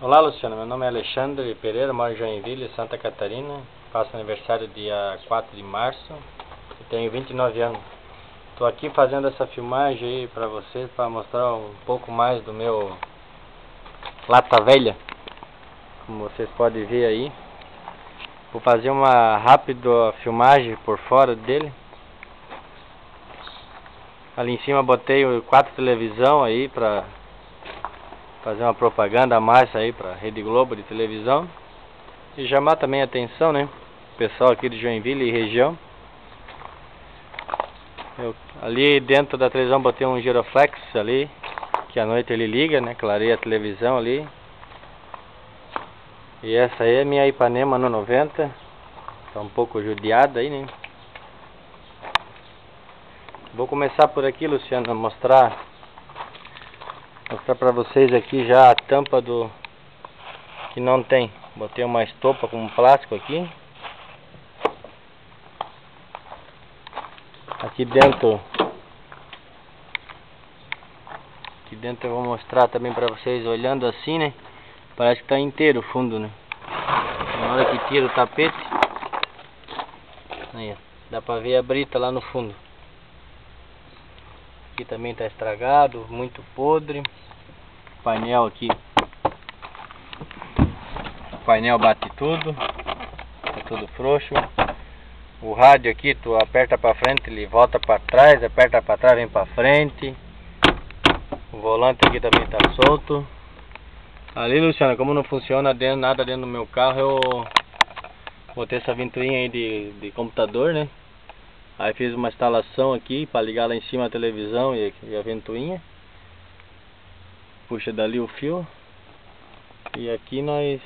Olá Luciano, meu nome é Alexandre Pereira, moro em Joinville, Santa Catarina. Faço aniversário dia 4 de março e tenho 29 anos. Estou aqui fazendo essa filmagem aí para vocês, para mostrar um pouco mais do meu lata velha. Como vocês podem ver aí. Vou fazer uma rápida filmagem por fora dele. Ali em cima botei quatro televisão aí para fazer uma propaganda a mais aí para Rede Globo de televisão e chamar também a atenção, né? Pessoal aqui de Joinville e região. Eu, ali dentro da televisão botei um giroflex ali, que à noite ele liga, né? Clareia a televisão ali. E essa aí é minha Ipanema no 90. Tá um pouco judiada aí, né? Vou começar por aqui, Luciano, mostrar mostrar para vocês aqui já a tampa do que não tem. Botei uma estopa com plástico aqui. Aqui dentro Aqui dentro eu vou mostrar também para vocês olhando assim, né? Parece que está inteiro o fundo, né? Na hora que tira o tapete Aí, dá para ver a brita lá no fundo aqui também está estragado, muito podre. O painel aqui. O painel bate tudo. Tá tudo frouxo. O rádio aqui, tu aperta para frente, ele volta para trás, aperta para trás, vem para frente. O volante aqui também está solto. Ali, Luciana, como não funciona dentro, nada dentro do meu carro, eu botei essa ventoinha aí de, de computador, né? Aí fiz uma instalação aqui para ligar lá em cima a televisão e, a ventoinha. Puxa dali o fio. E aqui nós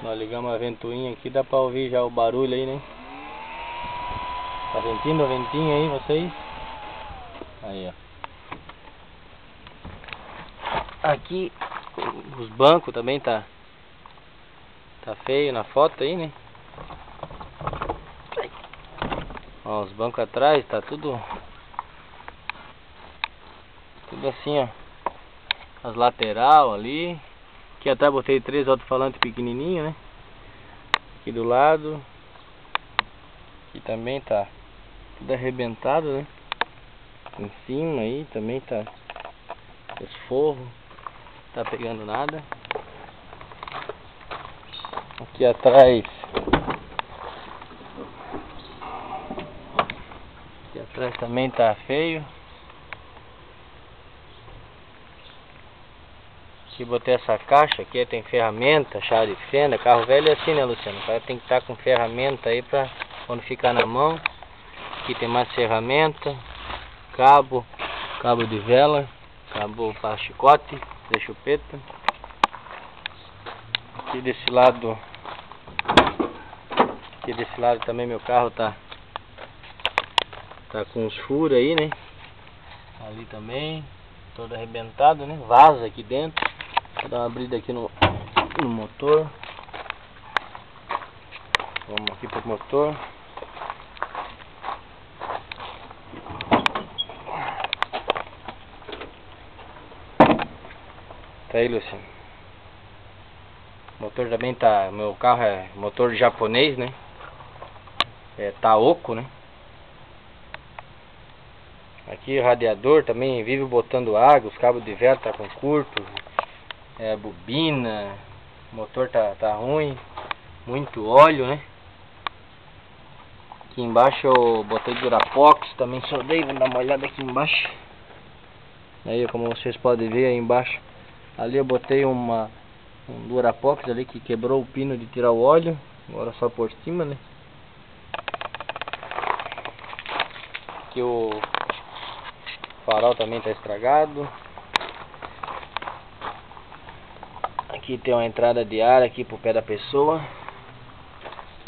nós ligamos a ventoinha aqui, dá para ouvir já o barulho aí, né? Tá sentindo a ventinha aí vocês? Aí, ó. Aqui os bancos também tá tá feio na foto aí, né? Ó, os bancos atrás, tá tudo tudo assim, ó. As lateral ali. Aqui até botei três alto-falantes pequenininho, né? Aqui do lado. Aqui também tá tudo arrebentado, né? Em cima aí também tá os forros. Tá pegando nada. Aqui atrás também tá feio. Aqui botei essa caixa, aqui tem ferramenta, chave de fenda, carro velho é assim né Luciano? O cara tem que estar tá com ferramenta aí pra quando ficar na mão. Aqui tem mais ferramenta, cabo, cabo de vela, cabo para chicote, de chupeta. Aqui desse lado, aqui desse lado também meu carro tá Tá com os furos aí, né? Ali também. Todo arrebentado, né? Vaza aqui dentro. Vou dar uma abrida aqui no, no motor. Vamos aqui pro motor. Tá aí, Luciano. O motor também tá. Meu carro é motor japonês, né? É Taoco, né? Aqui o radiador também vive botando água, os cabos de vela tá com curto, é, bobina, motor tá, tá ruim, muito óleo, né? Aqui embaixo eu botei Durapox, também soldei, vamos dar uma olhada aqui embaixo. Aí como vocês podem ver aí embaixo, ali eu botei uma um Durapox ali que quebrou o pino de tirar o óleo, agora só por cima, né? Aqui o o farol também está estragado. Aqui tem uma entrada de ar aqui pro pé da pessoa.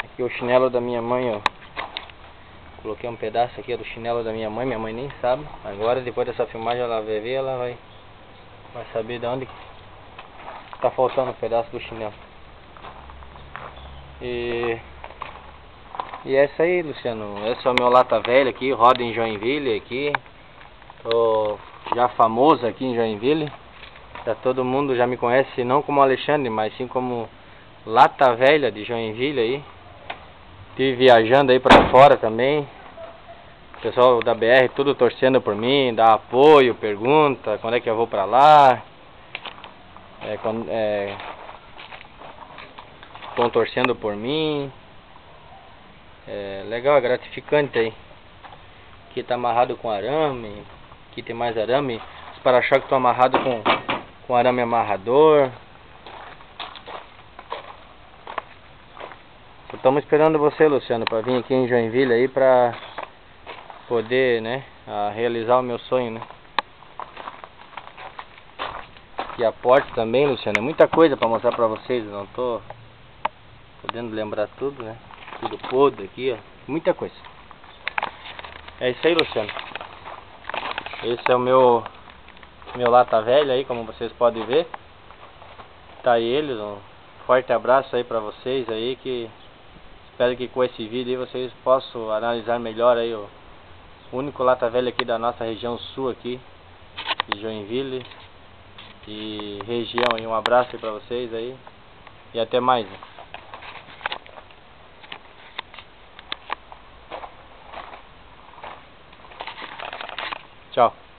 Aqui o chinelo da minha mãe, ó. Coloquei um pedaço aqui do chinelo da minha mãe, minha mãe nem sabe. Agora depois dessa filmagem ela vai ver, ela vai, vai saber de onde está faltando um pedaço do chinelo. E, e é isso aí, Luciano. Esse é o meu lata velha aqui, roda em Joinville aqui. Tô já famoso aqui em Joinville. Já todo mundo já me conhece não como Alexandre, mas sim como Lata Velha de Joinville aí. Estive viajando aí pra fora também. O pessoal da BR tudo torcendo por mim, dá apoio, pergunta quando é que eu vou pra lá. É, é, estão torcendo por mim. É legal, é gratificante aí. Aqui tá amarrado com arame. Aqui tem mais arame. Os para-choques estão amarrados com, com arame amarrador. Estamos esperando você, Luciano, para vir aqui em Joinville aí para poder, né, realizar o meu sonho, né? E a porta também, Luciano, é muita coisa para mostrar para vocês, não tô podendo lembrar tudo, né? Tudo podre aqui, ó. Muita coisa. É isso aí, Luciano. Esse é o meu meu lata velha aí, como vocês podem ver. Tá ele, um forte abraço aí pra vocês aí que espero que com esse vídeo aí vocês possam analisar melhor aí o único lata velha aqui da nossa região sul aqui de Joinville e região aí. Um abraço aí pra vocês aí e até mais.